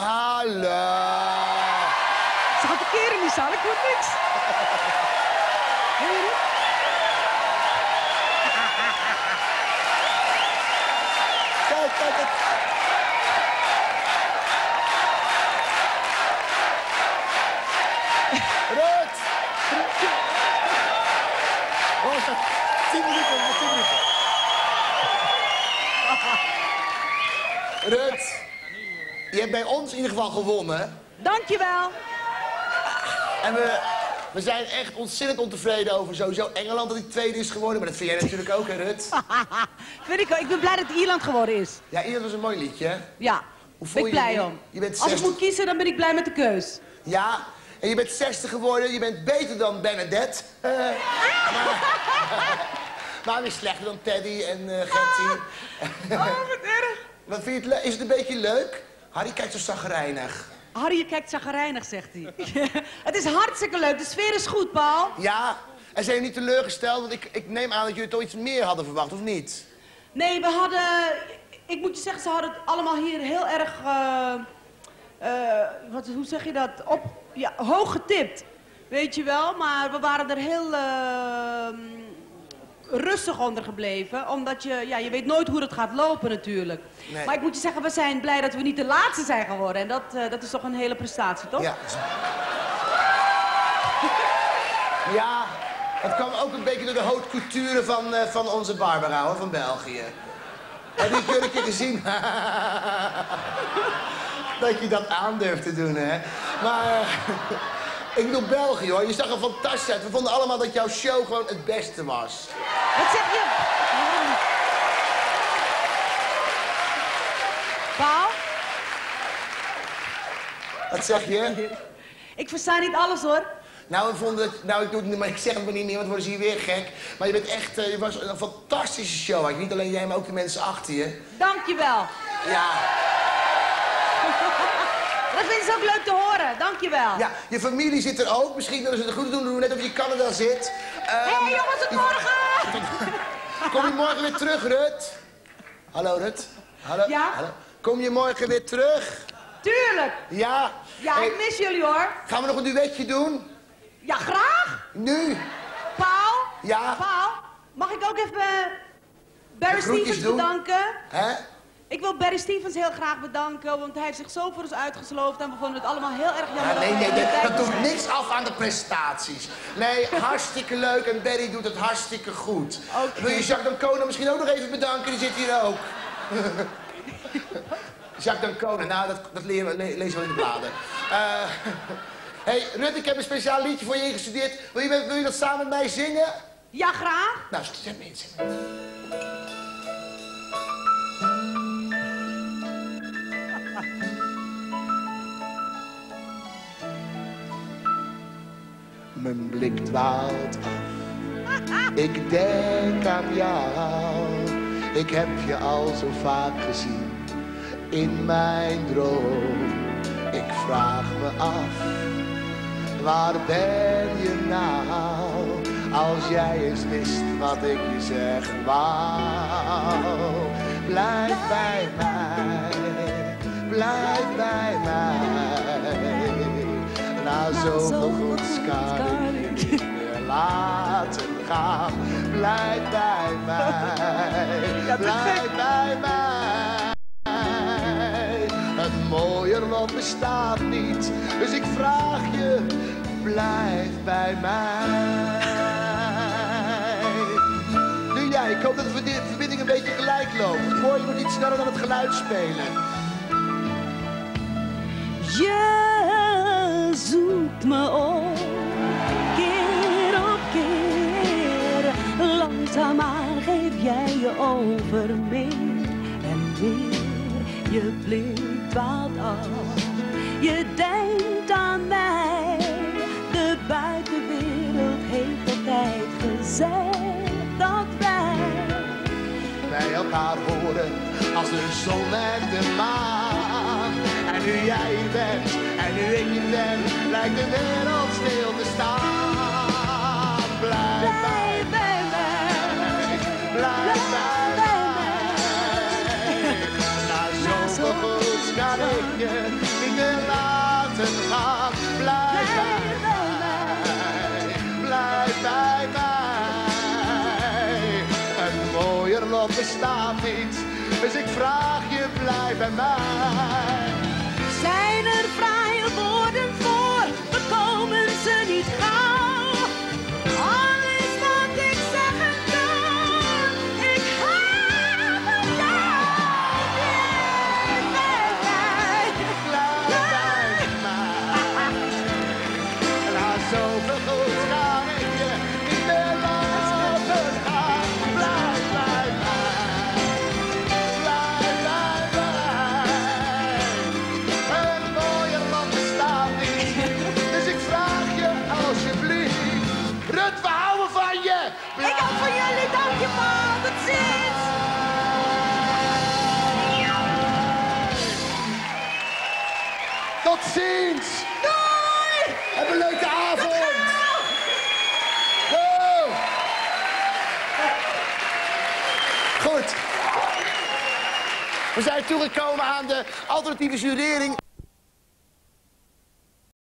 Hallo. Ze gaat in die zaal, ik hoor niks. Hoor je het? Kijk, kijk, kijk. Rut! Is dat 10 minuten, nog 10 minuten. Rut, je hebt bij ons in ieder geval gewonnen. Dankjewel. En we, we zijn echt ontzettend ontevreden over sowieso Engeland dat hij tweede is geworden. Maar dat vind jij natuurlijk ook, hè, Rut? Vind ik, ik ben blij dat Ierland geworden is. Ja, Ierland was een mooi liedje, hè? Ja, Hoe voel ben ik je je blij nu? om. Je bent Als ik 60. moet kiezen, dan ben ik blij met de keus. Ja, en je bent 60 geworden, je bent beter dan Bernadette. Eh, maar, maar weer slechter dan Teddy en eh Gertie. Oh, wat erg. Wat vind je het Is het een beetje leuk? Harry kijkt zo zagrijnig. Harry, kijkt zagrijnig, zegt hij. het is hartstikke leuk, de sfeer is goed, Paul. Ja, en zijn jullie niet teleurgesteld? Want ik, ik neem aan dat jullie toch iets meer hadden verwacht, of niet? Nee, we hadden... Ik moet je zeggen, ze hadden het allemaal hier heel erg... eh, eh, wat, hoe zeg je dat? Op, ja, hoog getipt. Weet je wel, maar we waren er heel eh, rustig onder gebleven. Omdat je, ja, je weet nooit hoe het gaat lopen natuurlijk. Nee. Maar ik moet je zeggen, we zijn blij dat we niet de laatste zijn geworden. En dat, eh, dat is toch een hele prestatie, toch? Ja. Ja, het kwam ook een beetje door de haute couture van, eh, van onze Barbara, hoor, van België. Heb je een keer gezien? dat je dat aandurft te doen, hè? Maar, eh, ik bedoel België, hoor. Je zag er fantastisch uit. We vonden allemaal dat jouw show gewoon het beste was. Wat zeg je? Paul? Wat zeg je? Ik versta niet alles hoor. Nou, we vonden het, nou, ik, doe het, niet, maar ik zeg het maar niet meer, want worden ze hier weer gek. Maar je bent echt, eh, je was een fantastische show. eigenlijk. Niet alleen jij, maar ook de mensen achter je. Dankjewel. Ja. Dat vinden ze ook leuk te horen. Dankjewel. Ja, je familie zit er ook. Misschien willen ze het goed doen, doen net of je in Canada zit. Hé Ehm, hey, jongens, tot morgen! Kom je morgen weer terug, Rut? Hallo, Rut. Hallo. Ja? Hallo. Kom je morgen weer terug? Tuurlijk. Ja. Ja, Hey, ik mis jullie hoor. gaan we nog een duetje doen? Ja, graag. Nu? Paul? Ja? Paul, mag ik ook even Barry Stevens bedanken? Hè? Ik wil Barry Stevens heel graag bedanken, want hij heeft zich zo voor ons uitgesloofd en we vonden het allemaal heel erg jammer. Ja, nee, nee, dat doet niks af aan de prestaties. Nee, hartstikke leuk en Barry doet het hartstikke goed. Wil je Jacques Dancona misschien ook nog even bedanken? Die zit hier ook. Jacques Dancona, nou, dat, dat leren we, le- lezen we in de bladen. Eh hey, Rut, ik heb een speciaal liedje voor je ingestudeerd. Wil je, wil je dat samen met mij zingen? Ja, graag. Nou, zet me in, zet me in. Mijn blik dwaalt af. Ik denk aan jou. Ik heb je al zo vaak gezien in mijn droom. Ik vraag me af, waar ben je nou? Als jij eens wist wat ik je zeggen wou. Blijf bij mij, blijf Na zoveel goeds kan ik niet meer laten gaan. Blijf bij mij, blijf bij mij. Een mooier land bestaat niet, dus ik vraag je, blijf bij mij. Nu jij, ik hoop dat de verbinding een beetje gelijk loopt. Hoor je moet iets sneller dan het geluid spelen. Je zoekt me op, keer op keer. Langzaamaan geef jij je over meer en meer. Je blik dwaalt af, je denkt aan mij. De buitenwereld heeft altijd gezegd dat wij bij elkaar horen als de zon en de maan. En nu jij bent en nu ik ben, lijkt de wereld stil te staan. Blijf bij mij, blijf bij mij. Na zoveel goeds kan ik je niet meer laten gaan. Blijf bij mij, blijf bij mij. Een mooier lot bestaat niet, dus ik vraag je, blijf bij mij zijn er vragen. We zijn toegekomen aan de alternatieve jurering.